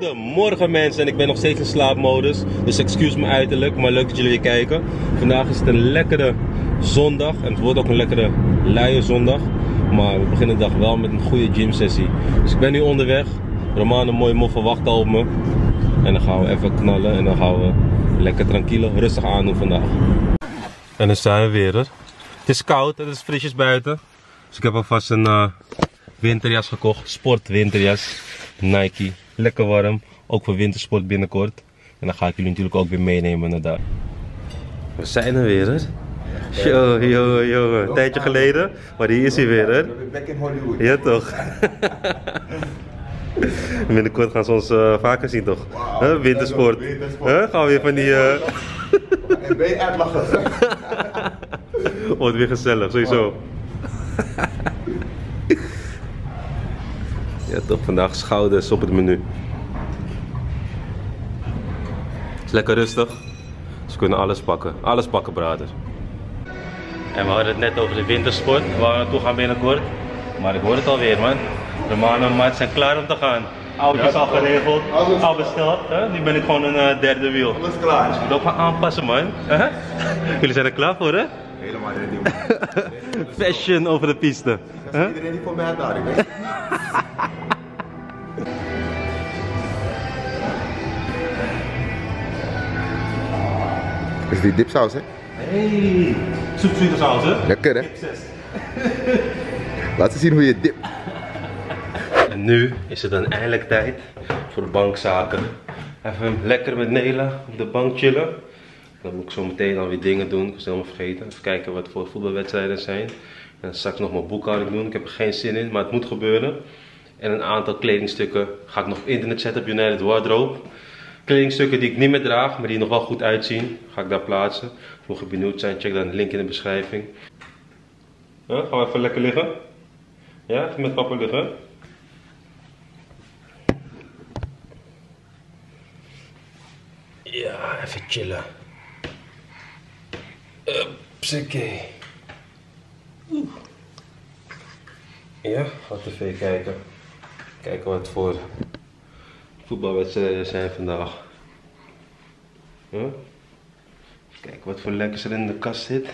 Goedemorgen mensen en ik ben nog steeds in slaapmodus. Dus excuse me uiterlijk, maar leuk dat jullie weer kijken. Vandaag is het een lekkere zondag en het wordt ook een lekkere luie zondag. Maar we beginnen de dag wel met een goede gymsessie. Dus ik ben nu onderweg. Roman een mooie moffel wacht al op me. En dan gaan we even knallen en dan gaan we lekker tranquilo, rustig aandoen vandaag. En dan zijn we weer. Hoor. Het is koud, het is frisjes buiten. Dus ik heb alvast een uh, winterjas gekocht, sport winterjas. Nike. Lekker warm. Ook voor wintersport binnenkort. En dan ga ik jullie natuurlijk ook weer meenemen naar daar. We zijn er weer, hè? Yo, yo, yo. Een tijdje geleden. Maar hier is hij weer, hè? Back in Hollywood. Ja, toch? Binnenkort gaan ze ons uh, vaker zien, toch? Huh? Wintersport. wintersport. Huh? Gaan we weer van die... Uh... En ben je uitlachen? Wordt weer gezellig, sowieso. Ja, toch? Vandaag schouders op het menu. is lekker rustig. Ze kunnen alles pakken. Alles pakken, brader. En we hadden het net over de wintersport, waar we naartoe gaan binnenkort. Maar ik hoor het alweer, man. De mannen en maat zijn klaar om te gaan. Oudjes is al geregeld, Alles. al besteld. Hè? Nu ben ik gewoon een eh, derde wiel. Alles klaar. Ik moet ook gaan aanpassen, man. Huh? Jullie zijn er klaar voor, hè? Helemaal ready. Fashion over de piste. Huh? Iedereen die voor mij daar is. Is die dipsaus, hè? Hey, saus, hè? Lekker, hè? Laat eens zien hoe je dip. En nu is het dan eindelijk tijd voor bankzaken. Even lekker met Nela op de bank chillen. Dan moet ik zo meteen alweer dingen doen. Ik was helemaal vergeten. Even kijken wat voor voetbalwedstrijden er zijn. En straks nog mijn boekhouding doen. Ik heb er geen zin in, maar het moet gebeuren. En een aantal kledingstukken ga ik nog op internet zetten op United Wardrobe. Kledingstukken die ik niet meer draag, maar die nog wel goed uitzien, ga ik daar plaatsen. Mocht je benieuwd zijn, check dan de link in de beschrijving. Huh? Gaan we even lekker liggen? Ja, met papa liggen. Ja, even chillen. Upsakee. Ja, ga tv kijken. Kijken wat voor voetbalwedstrijden zijn vandaag. Kijken wat voor lekkers er in de kast zit.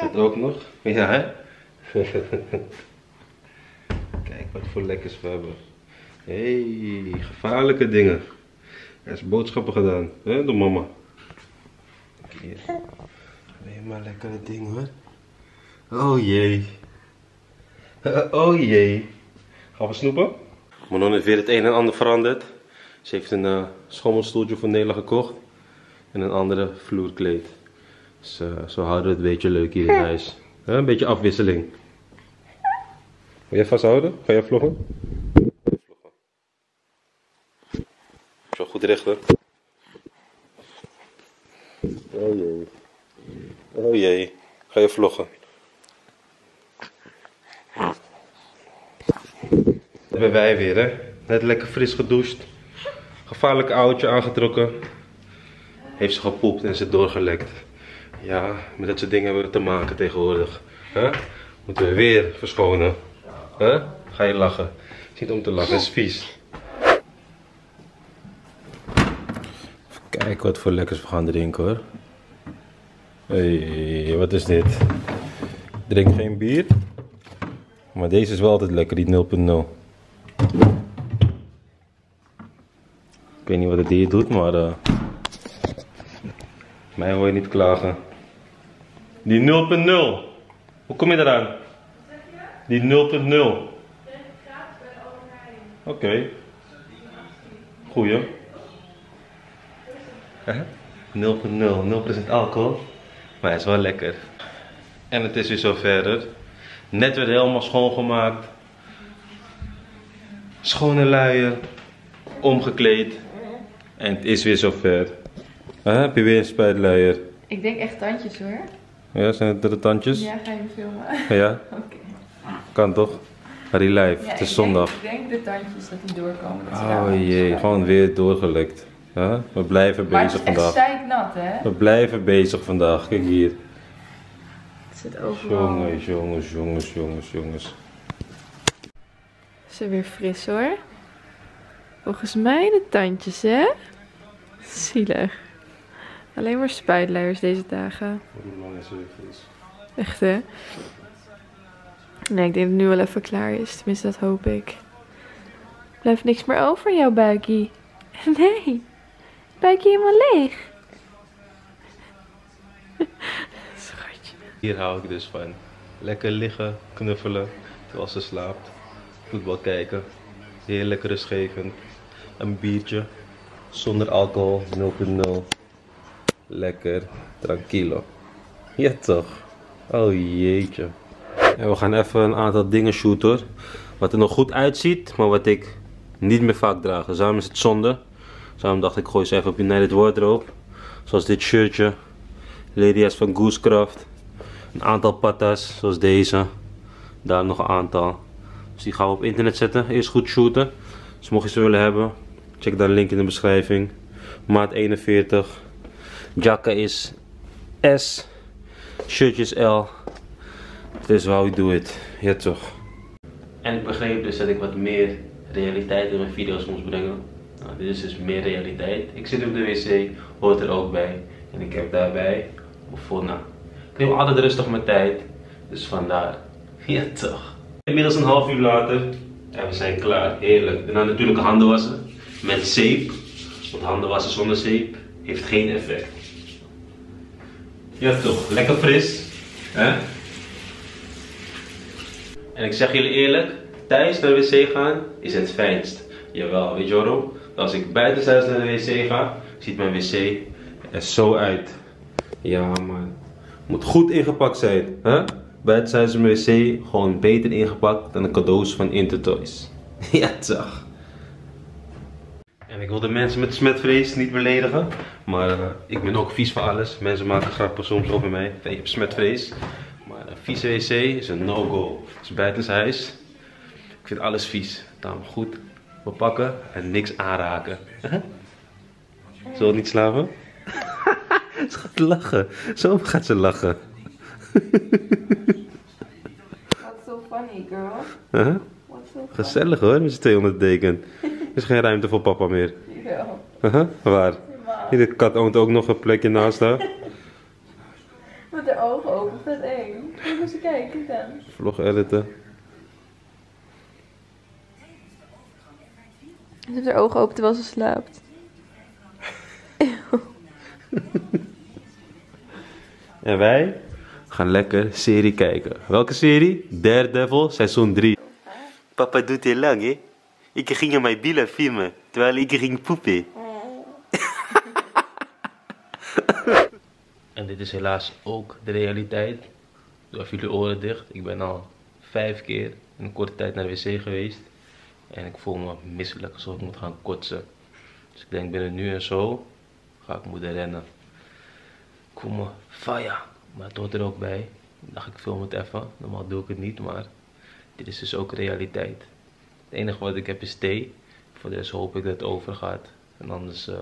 Dat ook nog. Ja, hè? Kijk wat voor lekkers we hebben. hey, gevaarlijke dingen. Er is boodschappen gedaan, hè, door mama. Hier. Weer maar lekkere dingen hoor. Oh jee. Oh jee. Gaan we snoepen? Manon heeft weer het een en ander veranderd. Ze heeft een eh, schommelstoeltje voor Nela gekocht. En een andere vloerkleed. Dus eh, zo houden we het een beetje leuk hier in huis. Een beetje afwisseling. Wil jij vasthouden? Ga jij vloggen? Vloggen. Zo goed richten. Oh jee. Oh jee. Ga je vloggen? Dat hebben wij weer, hè? Net lekker fris gedoucht. Gevaarlijk oudje aangetrokken. Heeft ze gepoept en ze doorgelekt. Ja, met dat soort dingen hebben we te maken tegenwoordig. Moeten we weer verschonen. Ga je lachen? Het is niet om te lachen, het is vies. Kijken wat voor lekkers we gaan drinken hoor. Hey, wat is dit? Drink geen bier. Maar deze is wel altijd lekker, die 0.0. Ik weet niet wat het hier doet, maar uh, mij hoor je niet klagen. Die 0.0. Hoe kom je eraan? Die 0.0. Oké. Goeie. Hè? 0.0, 0% alcohol. Maar is wel lekker. En het is weer zo verder. Net weer helemaal schoongemaakt. Schone luier. Omgekleed. En het is weer zover. Huh? Heb je weer een spuitluier? Ik denk echt tandjes hoor. Ja, zijn het de tandjes? Ja, ga je me filmen? Ja, Oké. kan toch? Harry live, Ja, het ik is zondag. Denk, ik denk de tandjes dat die doorkomen. Dat ze Oh jee, gewoon weer doorgelekt. We blijven Maar het bezig is echt vandaag. zeiknat hè? We blijven bezig vandaag. Kijk hier. Het zit overal. Jongens, jongens, jongens, jongens, jongens. Is er weer fris hoor. Volgens mij de tandjes, hè? Zielig. Alleen maar spuitluiers deze dagen. Hoe lang is het? Echt, hè? Nee, ik denk dat het nu wel even klaar is. Tenminste, dat hoop ik. Er blijft niks meer over jouw buikie. Nee. Buikje helemaal leeg. Schatje. Hier hou ik dus van. Lekker liggen, knuffelen, terwijl ze slaapt. Voetbal kijken. Heerlijk rustgevend. Een biertje. Zonder alcohol, 0.0. Lekker, tranquilo. Ja toch? Oh jeetje. En we gaan even een aantal dingen shooten hoor. Wat er nog goed uitziet, maar wat ik niet meer vaak draag. Dus is het zonde. Daarom dacht ik gooi ze even op United Wardrobe. Zoals dit shirtje. Ladies van Goosecraft. Een aantal patas, zoals deze. Daar nog een aantal. Dus die gaan we op internet zetten. Eerst goed shooten. Dus mocht je ze willen hebben, check daar de link in de beschrijving. Maat 41. Jacka is S. Shirtje is L. This is how we do it. Ja toch. En ik begreep dus dat ik wat meer realiteit in mijn video's moest brengen. Nou, dit is dus meer realiteit. Ik zit op de wc, hoort er ook bij. En ik heb daarbij nou, ik neem altijd rustig mijn tijd. Dus vandaar. Ja toch. Inmiddels een half uur later. En we zijn klaar. Heerlijk. En dan natuurlijk handen wassen. Met zeep. Want handen wassen zonder zeep heeft geen effect. Ja toch. Lekker fris. hè? En ik zeg jullie eerlijk, thuis naar de wc gaan is het fijnst. Jawel, weet je waarom? Als ik buitenshuis naar de wc ga, ziet mijn wc er zo uit. Ja man, moet goed ingepakt zijn. Hè? Buitenshuis mijn wc gewoon beter ingepakt dan de cadeaus van Intertoys. ja toch. En ik wil de mensen met smetvrees niet beledigen. Maar eh, ik ben ook vies van alles. Mensen maken grappen soms over mij. Je hebt smetvrees. Maar een vieze wc is een no-go. Het is buitenshuis. Ik vind alles vies. Daarom goed bepakken en niks aanraken. Zullen we niet slapen? ze gaat lachen. Zo gaat ze lachen. What's so funny, girl? Huh? What's so funny? Gezellig hoor, met z'n tweeën onder de deken. Er is geen ruimte voor papa meer. Huh? Waar? Hier, de kat oont ook nog een plekje naast haar. Met de ogen open, vet eng. Kijk eens kijken, kijk dan. Vlog editen. Ze heeft haar ogen open terwijl ze slaapt. En wij gaan lekker serie kijken. Welke serie? Daredevil, seizoen 3. Papa doet heel lang, hè? Ik ging in mijn billen filmen, terwijl ik ging poepen. en dit is helaas ook de realiteit. Doe even jullie oren dicht. Ik ben al vijf keer in een korte tijd naar de wc geweest. En ik voel me misselijk alsof ik moet gaan kotsen. Dus ik denk binnen nu en zo ga ik moeten rennen. Ik voel me maar het hoort er ook bij. Ik dacht ik film het even, normaal doe ik het niet, maar dit is dus ook realiteit. Het enige wat ik heb is thee. Voor de rest hoop ik dat het overgaat. En anders eh,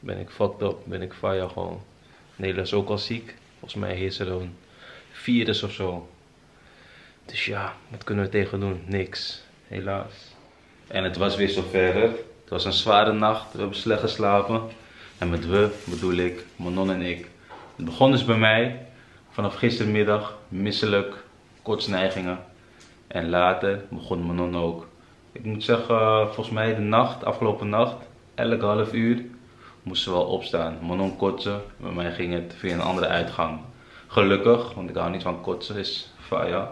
ben ik fucked up, ben ik fire gewoon. Nederland is ook al ziek. Volgens mij heerst er een virus of zo. Dus ja, wat kunnen we tegen doen? Niks, helaas. En het was weer zover. Het was een zware nacht, we hebben slecht geslapen. En met we bedoel ik, Manon en ik. Het begon dus bij mij vanaf gistermiddag misselijk, kortsneigingen. En later begon Manon ook. Ik moet zeggen, volgens mij de nacht, afgelopen nacht, elke half uur moesten we wel opstaan. Manon kotsen, bij mij ging het via een andere uitgang. Gelukkig, want ik hou niet van kotsen, is fire.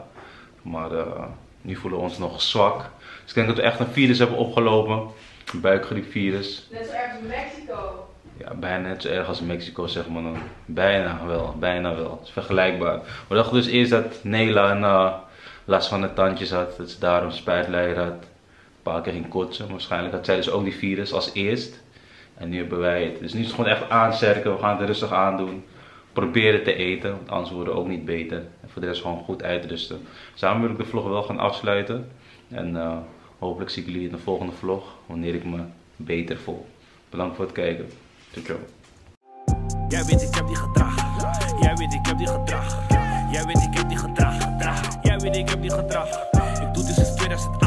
Maar eh, nu voelen we ons nog zwak. Dus ik denk dat we echt een virus hebben opgelopen. Een buikgriepvirus. Net zo ergens in Mexico. Ja, bijna net zo erg als Mexico, zeg maar dan. Bijna wel, bijna wel. Het is vergelijkbaar. We dachten dus eerst dat Nela een eh, last van de tandjes had. Dat ze daarom spuitleier had. Paar keer ging kotsen. Waarschijnlijk had zij dus ook die virus als eerst. En nu hebben wij het. Dus nu is het gewoon echt aansterken. We gaan het rustig aandoen. Proberen te eten, want anders worden we ook niet beter. En voor de rest gewoon goed uitrusten. Samen wil ik de vlog wel gaan afsluiten. En eh, hopelijk zie ik jullie in de volgende vlog. Wanneer ik me beter voel. Bedankt voor het kijken. Ciao, ciao. Jij weet ik heb die gedrag. Jij weet ik heb die gedrag. Jij weet ik heb die gedrag. Jij weet ik heb die gedrag. Ik doe dit sinds 2008.